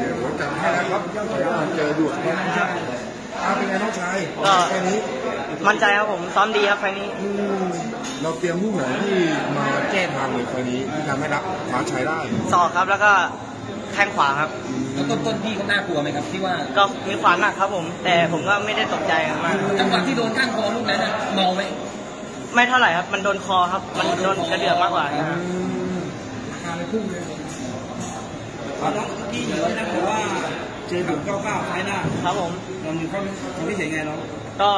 เดี๋ยวผมจัดให้นะครับเดี๋ยวมาเจอด่วนนะครับอาเป็นไงน้องชายก็แค่นี้ มั่นใจครับผมซ้อมดีครับไฟล์นี้อืมเราเตรียมลูกไหนที่มาแก้ทางในไฟล์นี้ที่ทำให้รับคว้าชัยได้ศอกครับแล้วก็แข้งขวาครับแล้วต้นต้นพี่เขาน่ากลัวไหมครับที่ว่าก็มีขวาหนักครับผม แต่ผมก็ไม่ได้ตกใจมากจังหวะที่โดนข้างคอลูกนั้นน่ะเมาไหมไม่เท่าไหร่ครับ มันโดนคอครับ มันโดนกระเดือกมากกว่าครับ น้องพี่เยอะนะบอกว่าเจอดุเก้าเก้าไฟหน้าครับผมเรามีความความพิเศษไงน้องก็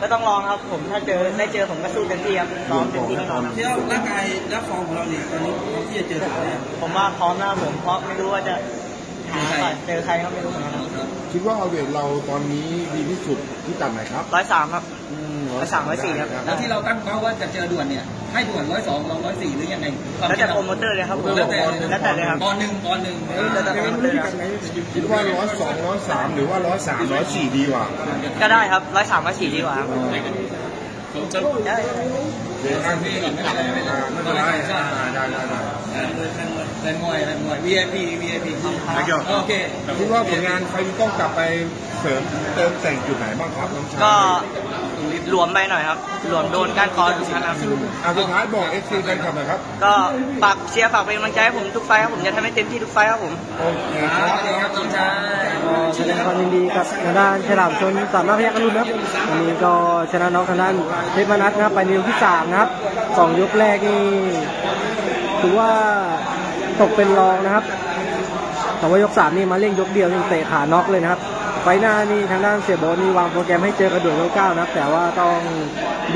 ก็ต้องลองครับผมถ้าเจอได้เจอผมก็สู้เต็มที่ครับซ้อมเต็มที่แน่นอนครับที่เราร่างกายและฟอร์มของเราเนี่ยตอนนี้พร้อมที่จะเจอดุเนี่ยผมว่าพร้อมนะครับผมเพราะไม่รู้ว่าจะหาใครเจอใครก็ไม่รู้เหมือนกัน ครับคิดว่าเอาเวทเราตอนนี้ดีที่สุดที่ตัดไหนครับร้อยสามครับอืร้อยสามร้อยสี่ครับ แล้วที่เราตั้งเป้าว่าจะเจอด่วนเนี่ย ให้ด่วนร้อยสองลองร้อยสี่หรือยังไงควาแล้วแต่คิดโปรโมเตอร์เลยครับผมแล้วแต่แล้วแต่เลยครับตอนหนึ่งตอนหนึ่งแล้วแต่โปรโมเตอร์ครับคิดว่าร้อยสองร้อยสามหรือว่าร้อยสามร้อยสี่ดีกว่า ก็ได้ครับร้อยสามร้อยสี่ดีกว่าครับได้เดี๋ยวข้างที่ไม่เป็นไรไม่เป็นไรอ่าได้ได้ได้ แฟนมวยแฟนมวย VIP VIP โอเคคิดว่าผลงานใครต้องกลับไปเสริมเติมแต่งจุดไหนบ้างครับน้องชายก็หลวมไปหน่อยครับหลวมโดนก้านคอทุกนัดครับอะสุดท้ายบอก FC แฟนคลับหน่อยครับ ก็ฝากเชียร์ฝากเป็นกำลังใจให้ผมทุกไฟต์ครับผมจะทำให้เต็มที่ทุกไฟต์ครับผมโอเคครัรับสวัสดีครับน้องชายแสดงความยินดีกับทางด้านฉลามชล สามารถพยัคฆ์อรุณนะครับวันนี้ก็ชนะน็อกทางด้านเพชรพนัสนะครับไปในยกที่สามนะครับสองยกแรกนี่ถือว่า ตกเป็นรองนะครับ แต่ว่ายกสามนี่มาเล่งยกเดียวนี่เตะขาน็อกเลยนะครับ ไฟหน้านี่ทางด้านเสียโบทนี่วางโปรแกรมให้เจอกระด่วนเก้านะครับ แต่ว่าต้อง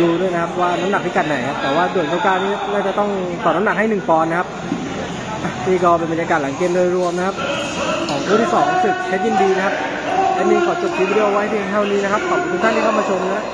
ดูด้วยนะครับว่าน้ำหนักพิกัดไหนครับ แต่ว่าด่วนเก้านี่น่าจะต้องต่อน้ำหนักให้หนึ่งปอนด์นะครับนี่ก็เป็นบรรยากาศหลังเกมโดยรวมนะครับ ของคู่ที่สองศึกเพชรยินดีนะครับแอดมินขอจบคลิปวิดีโอไว้เพียงเท่านี้นะครับ ขอบคุณทุกท่านที่เข้ามาชมนะ